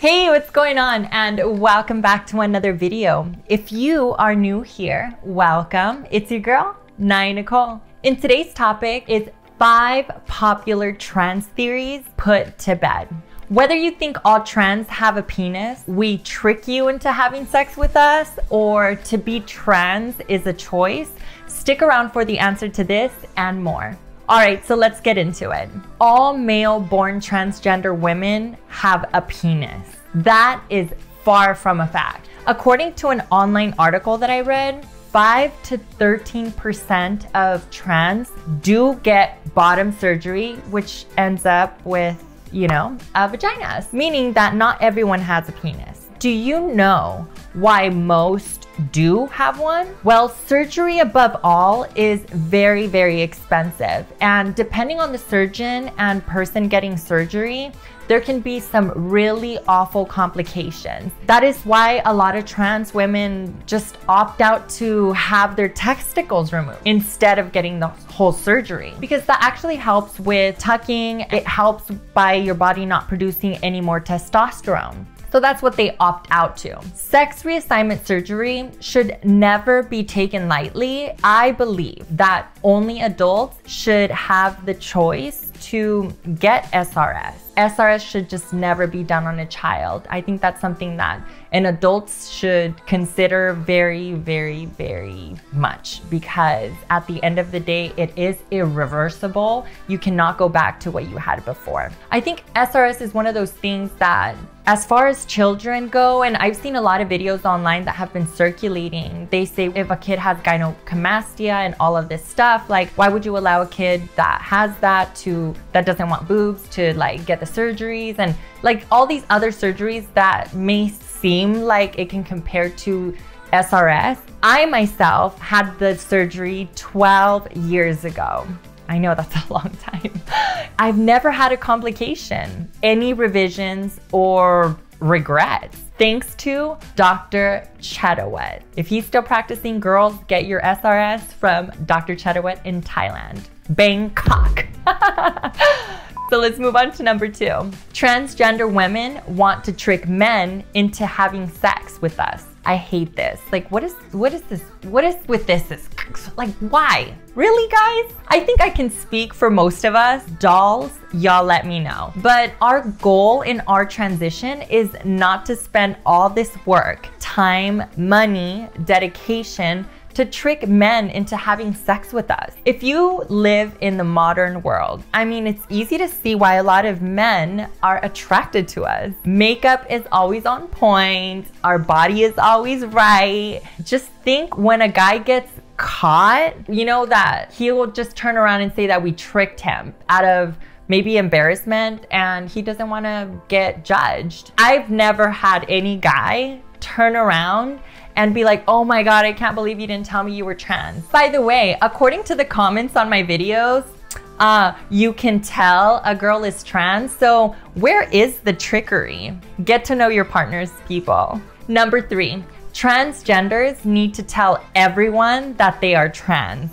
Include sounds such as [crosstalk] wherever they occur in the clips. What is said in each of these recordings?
Hey, what's going on? And welcome back to another video. If you are new here, welcome. It's your girl, Naiah Nikole. In today's topic is five popular trans theories put to bed. Whether you think all trans have a penis, we trick you into having sex with us, or to be trans is a choice, stick around for the answer to this and more. All right, so let's get into it. All male born transgender women have a penis. That is far from a fact. According to an online article that I read, 5 to 13% of trans do get bottom surgery, which ends up with, you know, a vagina, meaning that not everyone has a penis. Do you know why most do have one? Well, surgery above all is very, very expensive. And depending on the surgeon and person getting surgery, there can be some really awful complications. That is why a lot of trans women just opt out to have their testicles removed instead of getting the whole surgery because that actually helps with tucking. It helps by your body not producing any more testosterone. So that's what they opt out to. Sex reassignment surgery should never be taken lightly. I believe that only adults should have the choice to get SRS. SRS should just never be done on a child. I think that's something that an adults should consider very, very, very much because at the end of the day, it is irreversible. You cannot go back to what you had before. I think SRS is one of those things that as far as children go, and I've seen a lot of videos online that have been circulating, they say if a kid has gynecomastia and all of this stuff, like why would you allow a kid that has that to, that doesn't want boobs to like get the surgeries and like all these other surgeries that may seem like it can compare to SRS. I myself had the surgery 12 years ago. I know that's a [laughs] long time. I've never had a complication, any revisions or regrets. Thanks to Dr. Chettawut. If he's still practicing, girls, get your SRS from Dr. Chettawut in Thailand, Bangkok. [laughs] So let's move on to number two. Transgender women want to trick men into having sex with us. I hate this. Like, what is what is this? What is with this? This like, why? Really, guys? I think I can speak for most of us. Dolls, y'all let me know. But our goal in our transition is not to spend all this work, time, money, dedication to trick men into having sex with us. If you live in the modern world, I mean, it's easy to see why a lot of men are attracted to us. Makeup is always on point, our body is always right. Just think when a guy gets caught, you know, that he will just turn around and say that we tricked him out of maybe embarrassment and he doesn't want to get judged. I've never had any guy turn around and be like, oh my God, I can't believe you didn't tell me you were trans. By the way, according to the comments on my videos, uh, you can tell a girl is trans. So where is the trickery? Get to know your partner's people. Number three, transgenders need to tell everyone that they are trans.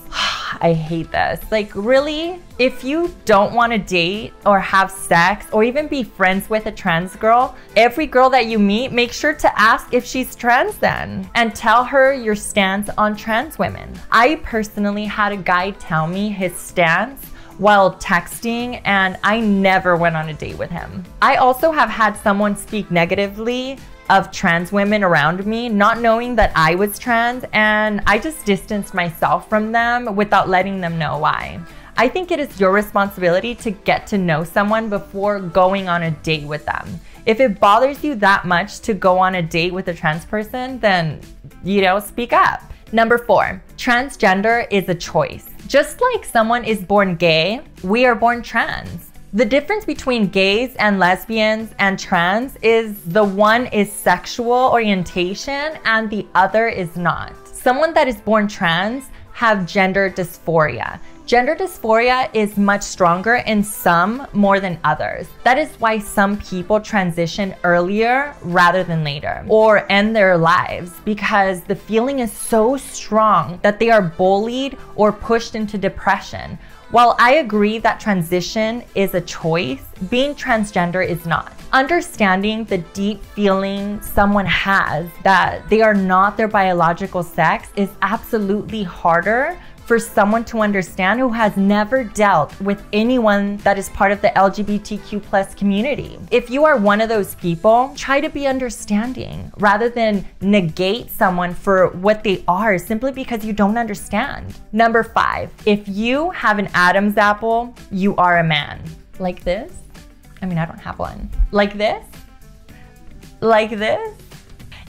I hate this. Like, really? If you don't want to date or have sex or even be friends with a trans girl, every girl that you meet, make sure to ask if she's trans then and tell her your stance on trans women. I personally had a guy tell me his stance while texting and I never went on a date with him. I also have had someone speak negatively of trans women around me, not knowing that I was trans, and I just distanced myself from them without letting them know why. I think it is your responsibility to get to know someone before going on a date with them. If it bothers you that much to go on a date with a trans person, then, you know, speak up. Number four, transgender is a choice. Just like someone is born gay, we are born trans. The difference between gays and lesbians and trans is the one is sexual orientation and the other is not. Someone that is born trans have gender dysphoria. Gender dysphoria is much stronger in some more than others. That is why some people transition earlier rather than later or end their lives because the feeling is so strong that they are bullied or pushed into depression while I agree that transition is a choice, being transgender is not. understanding the deep feeling someone has that they are not their biological sex is absolutely harder for someone to understand who has never dealt with anyone that is part of the LGBTQ plus community. If you are one of those people, try to be understanding rather than negate someone for what they are simply because you don't understand. Number five, if you have an Adam's apple, you are a man. Like this? I mean, I don't have one. Like this? Like this?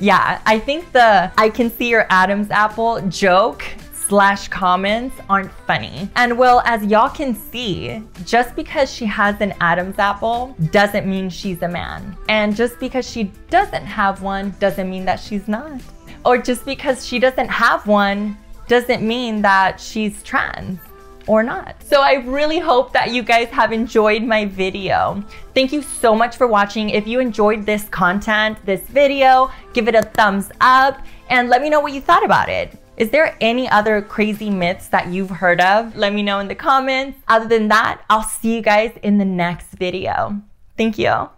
Yeah, I think the I can see your Adam's apple joke slash comments aren't funny. And well, as y'all can see, just because she has an Adam's apple doesn't mean she's a man. And just because she doesn't have one doesn't mean that she's not. Or just because she doesn't have one doesn't mean that she's trans or not. So I really hope that you guys have enjoyed my video. Thank you so much for watching. If you enjoyed this content, this video, give it a thumbs up and let me know what you thought about it. Is there any other crazy myths that you've heard of? Let me know in the comments. Other than that, I'll see you guys in the next video. Thank you.